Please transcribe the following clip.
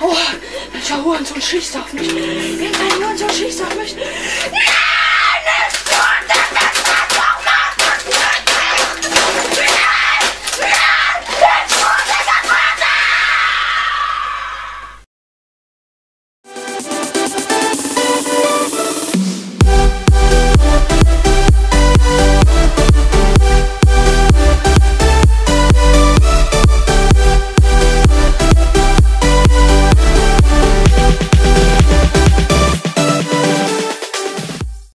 Oh, schau, Hurensohn schießt auf mich. Irgendein Hurensohn schießt auf mich.